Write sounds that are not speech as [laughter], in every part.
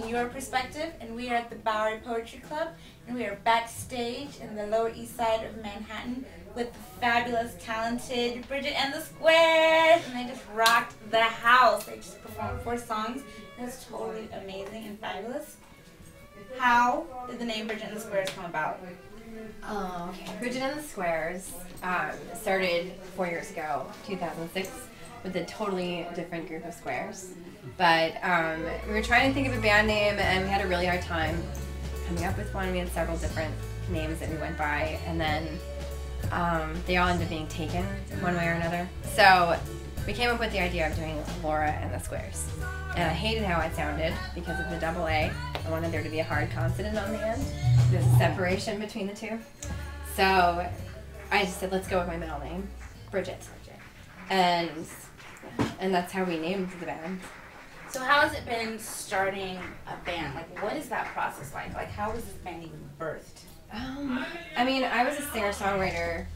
asking your perspective, and we are at the Bowery Poetry Club, and we are backstage in the Lower East Side of Manhattan with the fabulous, talented Bridget and the Squares, and they just rocked the house. They just performed four songs. It was totally amazing and fabulous. How did the name Bridget and the Squares come about? Oh. Bridget and the Squares um, started four years ago, 2006, with a totally different group of squares. But um, we were trying to think of a band name, and we had a really hard time coming up with one. We had several different names that we went by, and then um, they all ended up being taken one way or another. So we came up with the idea of doing Laura and the Squares. And I hated how it sounded because of the double A. I wanted there to be a hard consonant on the end. There's a separation between the two. So I just said, let's go with my middle name, Bridget. And and that's how we named the band. So how has it been starting a band? Like, what is that process like? Like, how was this band even birthed? Um, I mean, I was a singer songwriter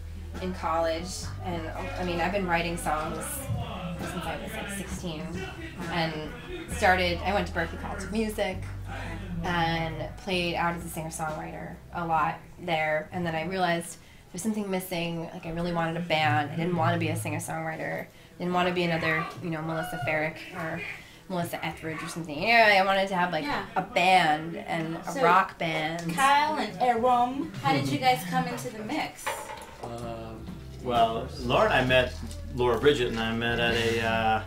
in college, and I mean, I've been writing songs since I was like 16, and started. I went to Berklee College of Music, and played out as a singer songwriter a lot there, and then I realized there's something missing. Like, I really wanted a band. I didn't want to be a singer songwriter. Didn't want to be another, you know, Melissa Ferrick or Melissa Etheridge or something. Yeah, I wanted to have like Yeah. a band and a So, rock band. Kyle and Aram, how did you guys come into the mix? Um, well, Laura and I met Laura Bridget and I met at a uh,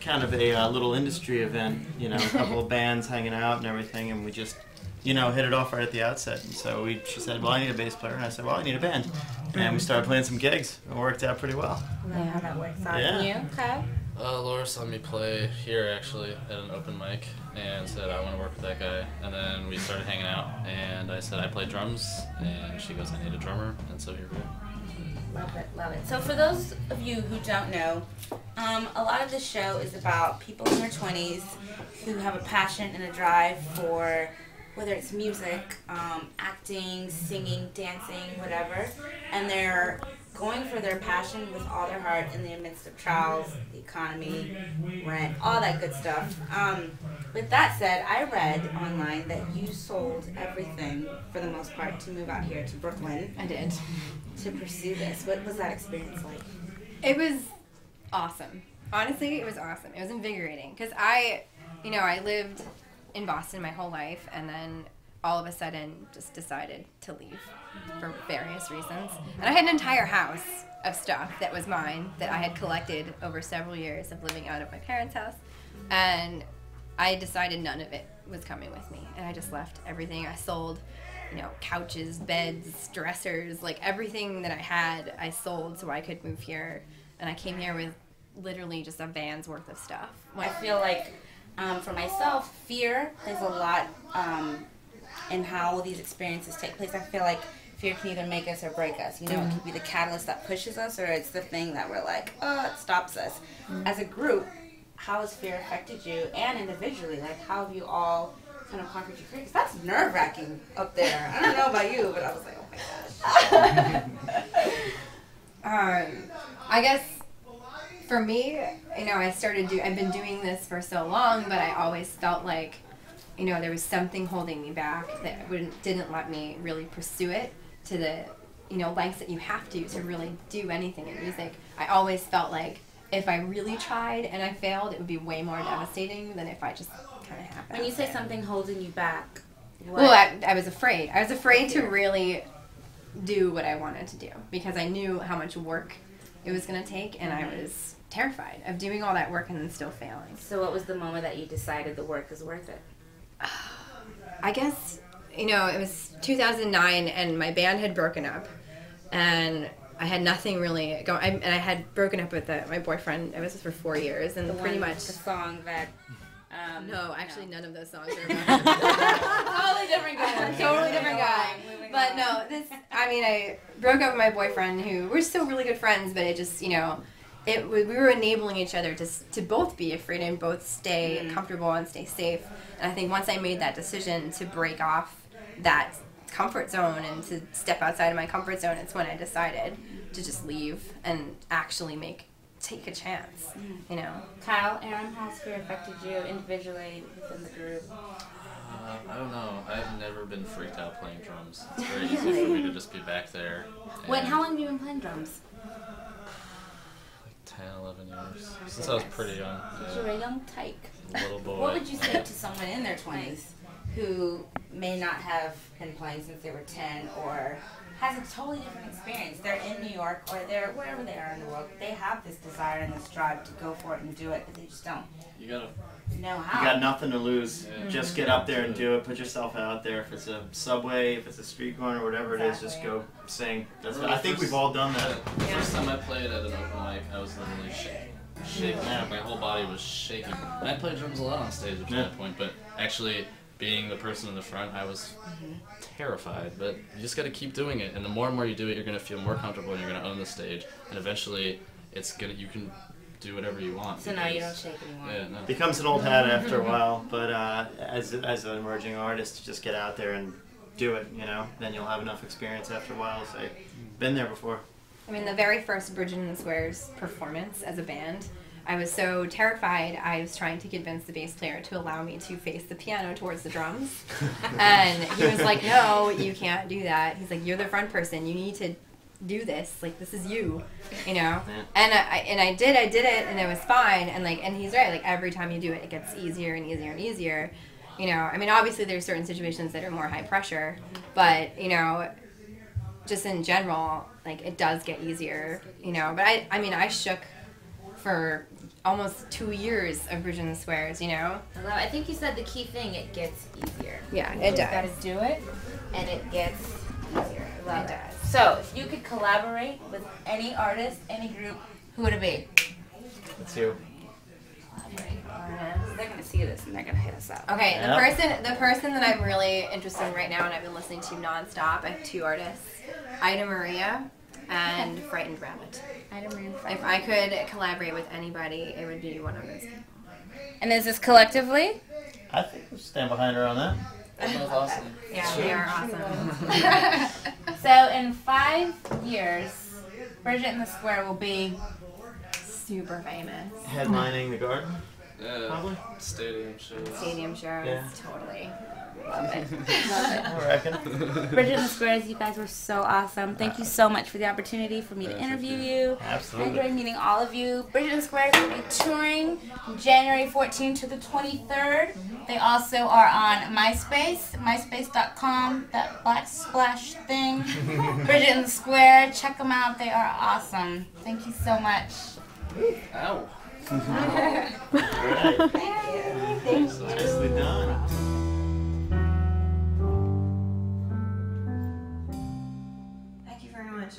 kind of a uh, little industry event. You know, a couple [laughs] of bands hanging out and everything, and we just, you know, hit it off right at the outset. And so we, she said, "Well, I need a bass player," and I said, "Well, I need a band." And we started playing some gigs. It worked out pretty well. Yeah, how that works out. Yeah. And you, Kyle? Uh, Laura saw me play here actually at an open mic and said I want to work with that guy. And then we started hanging out, and I said I play drums, and she goes I need a drummer, and so here we are. Love it, love it. So for those of you who don't know, um, a lot of this show is about people in their 20s who have a passion and a drive for whether it's music, um, acting, singing, dancing, whatever, and they're going for their passion with all their heart in the midst of trials, the economy, rent, all that good stuff. Um, with that said, I read online that you sold everything for the most part to move out here to Brooklyn I did. to pursue this. What was that experience like? It was awesome. Honestly, it was awesome. It was invigorating because I, you know, I lived in Boston my whole life, and then all of a sudden just decided to leave for various reasons. And I had an entire house of stuff that was mine that I had collected over several years of living out of my parents' house, and I decided none of it was coming with me, and I just left everything. I sold you know, couches, beds, dressers, like everything that I had, I sold so I could move here. And I came here with literally just a van's worth of stuff. I feel like um, for myself, fear plays a lot um, in how these experiences take place. I feel like fear can either make us or break us. You know, it can be the catalyst that pushes us, or it's the thing that we're like, oh, it stops us. As a group, how has fear affected you, and individually, like how have you all kind of conquered your fear? Because that's nerve wracking up there. I don't know about you, but I was like, oh my gosh. [laughs] Um, I guess for me, you know, I started do. I've been doing this for so long, but I always felt like, you know, there was something holding me back that wouldn't didn't let me really pursue it to the, you know, lengths that you have to to really do anything in music. I always felt like if I really tried and I failed, it would be way more devastating than if I just kind of happened. When you say something holding you back, what? Well, I, I was afraid. I was afraid to really do what I wanted to do because I knew how much work it was going to take, and I was terrified of doing all that work and then still failing. so what was the moment that you decided the work is worth it? [sighs] I guess, you know, it was 2009, and my band had broken up, and I had nothing really going. I, and I had broken up with uh my boyfriend. I was with for four years, and The pretty much. the song that. Um, No, actually, none of those songs [laughs] are about [laughs] totally different guy. totally different guy. But no, this. I mean, I broke up with my boyfriend, who we're still really good friends, but it just, you know, it we were enabling each other to to both be afraid and both stay Mhm. comfortable and stay safe. And I think once I made that decision to break off that comfort zone and to step outside of my comfort zone, it's when I decided to just leave and actually make take a chance. You know. Kyle, Aaron, how's fear affected you individually within the group? Uh, I don't know. I've never been freaked out playing drums. It's very [laughs] easy for me to just be back there. When? How long have you been playing drums? Like 10, 11 years. Since I was pretty young. Since you were a young tyke. Yeah, little boy. What would you say [laughs] to someone in their 20s who may not have been playing since they were 10 or has a totally different experience? They're in New York or they're wherever they are in the world. They have this desire and this drive to go for it and do it, but they just don't You gotta. know how. You got nothing to lose. Yeah. Just mm-hmm. get up there and do it. Put yourself out there. If it's a subway, if it's a street corner, whatever it is, just go sing. That's. Remember I think first- we've all done that. The first time I played at an open mic, I was literally shaking. Shaking. Yeah. My whole body was shaking. And I played drums a lot on stage at Yeah. that point, but actually being the person in the front, I was terrified. But you just gotta keep doing it, and the more and more you do it, you're gonna feel more comfortable, and you're gonna own the stage, and eventually, it's gonna you can do whatever you want. So now you don't shake anymore. Yeah, no. becomes an old hat after a [laughs] while. But uh, as as an emerging artist, just get out there and do it. You know, then you'll have enough experience after a while. to Say, been there before. I mean, the very first Bridget and Squares performance as a band, I was so terrified. I was trying to convince the bass player to allow me to face the piano towards the drums, [laughs] and he was like, "No, you can't do that." He's like, "You're the front person. You need to do this. Like, this is you, you know." And I and I did. I did it, and it was fine. And like, and he's right. Like every time you do it, it gets easier and easier and easier. You know, I mean, obviously there's certain situations that are more high pressure, but you know, just in general, like it does get easier, you know. But I, I mean, I shook for almost two years of Bridget and the Squares, you know. I. I think you said the key thing. It gets easier. Yeah, You does. You gotta do it, and it gets easier. I love It it. does. So, if you could collaborate with any artist, any group, who would it be? It's you. They're gonna see this and they're gonna hit us up. Okay, the person, the person that I'm really interested in right now, and I've been listening to nonstop. I have two artists, Ida Maria and Frightened Rabbit. If I could collaborate with anybody, it would be one of those. people. And is this collectively? I think we'll stand behind her on that. That was awesome. Yeah, they are awesome. [laughs] So in five years, Bridget in the Square will be. Super famous. Headlining the garden, Yeah. probably. Stadium shows. Stadium shows, Yeah. totally. Love it. I reckon. Bridget and the Squares, you guys were so awesome. Thank you so much for the opportunity for me to interview you. you. I Absolutely. enjoyed meeting all of you. Bridget and Squares will be touring January 14th to the 23rd. They also are on MySpace, myspace.com, that black splash thing. [laughs] Bridget and the Square, check them out. They are awesome. Thank you so much. Ow. [laughs] Right. Nicely done.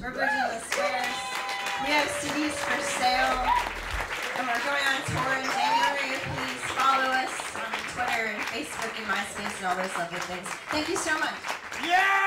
We're Bridget the Squares. We have CDs for sale, and we're going on tour in January. Please follow us on Twitter and Facebook and MySpace and all those lovely things. Thank you so much. Yeah!